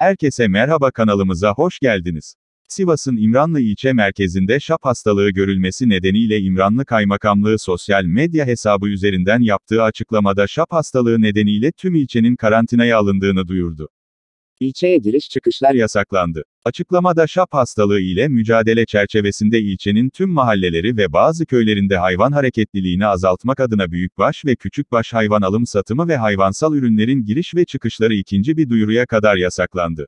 Herkese merhaba kanalımıza hoş geldiniz. Sivas'ın İmranlı ilçe merkezinde şap hastalığı görülmesi nedeniyle İmranlı Kaymakamlığı sosyal medya hesabı üzerinden yaptığı açıklamada şap hastalığı nedeniyle tüm ilçenin karantinaya alındığını duyurdu. İlçeye giriş çıkışlar yasaklandı. Açıklamada şap hastalığı ile mücadele çerçevesinde ilçenin tüm mahalleleri ve bazı köylerinde hayvan hareketliliğini azaltmak adına büyükbaş ve küçükbaş hayvan alım satımı ve hayvansal ürünlerin giriş ve çıkışları ikinci bir duyuruya kadar yasaklandı.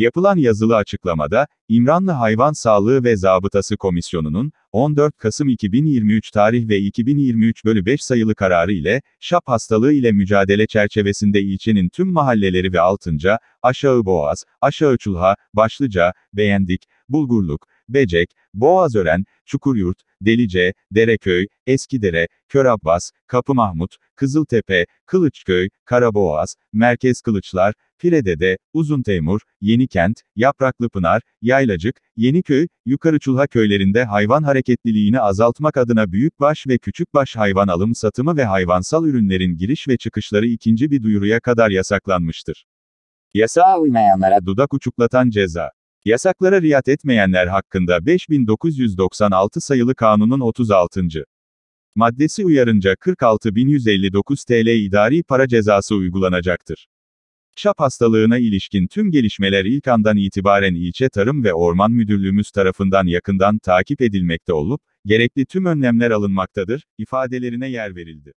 Yapılan yazılı açıklamada, İmranlı Hayvan Sağlığı ve Zabıtası Komisyonu'nun, 14 Kasım 2023 tarih ve 2023 bölü 5 sayılı kararı ile, şap hastalığı ile mücadele çerçevesinde ilçenin tüm mahalleleri ve Altınca, Aşağı Boğaz, Aşağı Çulha, Başlıca, Beğendik, Bulgurluk, Becek, Boğazören, Çukuryurt, Delice, Dereköy, Eskidere, Körabbas, Kapı Mahmut, Kızıltepe, Kılıçköy, Karaboğaz, Merkez Kılıçlar, Piredede, Uzunteymur, Yenikent, Yapraklıpınar, Yaylacık, Yeniköy, Yukarıçulha köylerinde hayvan hareketliliğini azaltmak adına büyükbaş ve küçükbaş hayvan alım satımı ve hayvansal ürünlerin giriş ve çıkışları ikinci bir duyuruya kadar yasaklanmıştır. Yasağa uymayanlara dudak uçuklatan ceza. Yasaklara riayet etmeyenler hakkında 5996 sayılı kanunun 36. maddesi uyarınca 46.159 TL idari para cezası uygulanacaktır. Şap hastalığına ilişkin tüm gelişmeler ilk andan itibaren ilçe Tarım ve Orman Müdürlüğümüz tarafından yakından takip edilmekte olup, gerekli tüm önlemler alınmaktadır, ifadelerine yer verildi.